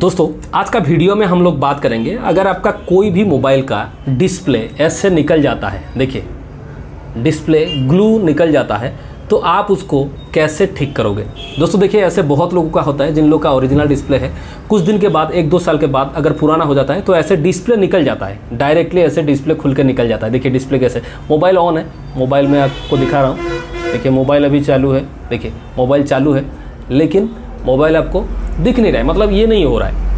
दोस्तों, आज का वीडियो में हम लोग बात करेंगे, अगर आपका कोई भी मोबाइल का डिस्प्ले ऐसे निकल जाता है, देखिए, डिस्प्ले ग्लू निकल जाता है तो आप उसको कैसे ठीक करोगे? दोस्तों, देखिए, ऐसे बहुत लोगों का होता है, जिन लोगों का ओरिजिनल डिस्प्ले है, कुछ दिन के बाद, एक दो साल के बाद अगर पुराना हो जाता है तो ऐसे डिस्प्ले निकल जाता है डायरेक्टली ऐसे डिस्प्ले खुल के निकल जाता है। देखिए डिस्प्ले कैसे मोबाइल ऑन है मोबाइल में आपको दिखा रहा हूँ। देखिए मोबाइल अभी चालू है, देखिए मोबाइल चालू है, लेकिन मोबाइल आपको दिख नहीं रहा है मतलब ये नहीं हो रहा है।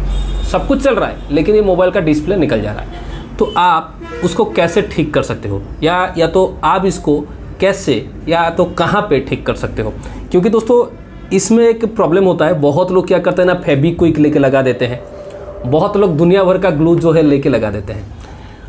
सब कुछ चल रहा है, लेकिन ये मोबाइल का डिस्प्ले निकल जा रहा है। तो आप उसको कैसे ठीक कर सकते हो? या या तो आप इसको कैसे, या तो कहाँ पे ठीक कर सकते हो? क्योंकि दोस्तों, इसमें एक प्रॉब्लम होता है, बहुत लोग क्या करते हैं ना फेबिक्विक लेके लगा देते हैं। बहुत लोग दुनिया भर का ग्लू जो है लेके लगा देते हैं।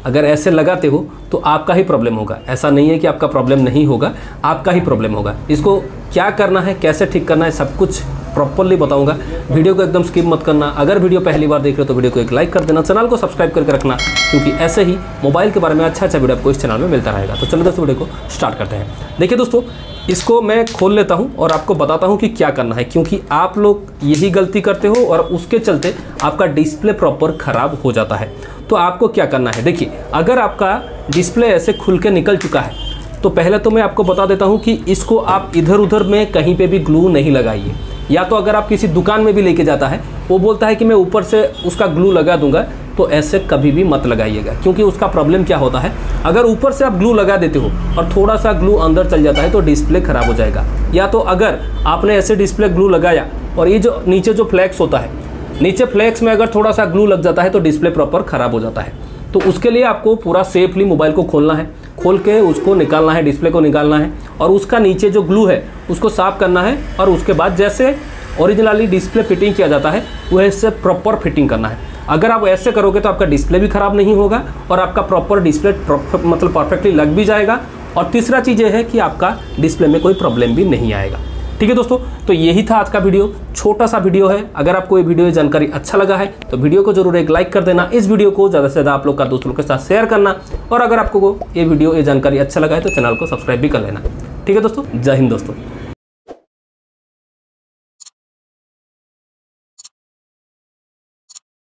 अगर ऐसे लगाते हो तो आपका ही प्रॉब्लम होगा। ऐसा नहीं है कि आपका प्रॉब्लम नहीं होगा, आपका ही प्रॉब्लम होगा। इसको क्या करना है, कैसे ठीक करना है, सब कुछ प्रॉपरली बताऊँगा। वीडियो को एकदम स्किप मत करना। अगर वीडियो पहली बार देख रहे हो तो वीडियो को एक लाइक कर देना। चैनल को सब्सक्राइब करके रखना, क्योंकि ऐसे ही मोबाइल के बारे में अच्छा अच्छा वीडियो आपको इस चैनल में मिलता रहेगा। तो चलो दोस्तों, वीडियो को स्टार्ट करते हैं। देखिए दोस्तों, इसको मैं खोल लेता हूँ और आपको बताता हूँ कि क्या करना है, क्योंकि आप लोग यही गलती करते हो और उसके चलते आपका डिस्प्ले प्रॉपर ख़राब हो जाता है। तो आपको क्या करना है? देखिए, अगर आपका डिस्प्ले ऐसे खुल के निकल चुका है तो पहले तो मैं आपको बता देता हूँ कि इसको आप इधर उधर में कहीं पे भी ग्लू नहीं लगाइए। या तो अगर आप किसी दुकान में भी लेके जाता है, वो बोलता है कि मैं ऊपर से उसका ग्लू लगा दूँगा तो ऐसे कभी भी मत लगाइएगा, क्योंकि उसका प्रॉब्लम क्या होता है, अगर ऊपर से आप ग्लू लगा देते हो और थोड़ा सा ग्लू अंदर चल जाता है तो डिस्प्ले ख़राब हो जाएगा। या तो अगर आपने ऐसे डिस्प्ले ग्लू लगाया और ये जो नीचे जो फ्लैक्स होता है, नीचे फ्लैक्स में अगर थोड़ा सा ग्लू लग जाता है तो डिस्प्ले प्रॉपर ख़राब हो जाता है। तो उसके लिए आपको पूरा सेफली मोबाइल को खोलना है। खोल के उसको निकालना है डिस्प्ले को निकालना है और उसका नीचे जो ग्लू है, उसको साफ़ करना है और उसके बाद जैसे ओरिजिनली डिस्प्ले फिटिंग किया जाता है वैसे प्रॉपर फिटिंग करना है। अगर आप ऐसे करोगे तो आपका डिस्प्ले भी ख़राब नहीं होगा और आपका प्रॉपर डिस्प्ले मतलब परफेक्टली लग भी जाएगा। और तीसरा चीज़ ये है कि आपका डिस्प्ले में कोई प्रॉब्लम भी नहीं आएगा। ठीक है दोस्तों तो यही था आज का वीडियो। छोटा सा वीडियो है। अगर आपको ये वीडियो जानकारी अच्छा लगा है तो वीडियो को ज़रूर एक लाइक कर देना। इस वीडियो को ज़्यादा से ज़्यादा आप लोग का दोस्तों के साथ शेयर करना। और अगर आपको ये वीडियो ये जानकारी अच्छा लगा है तो चैनल को सब्सक्राइब भी कर लेना। ठीक है दोस्तों, जय हिंद दोस्तों।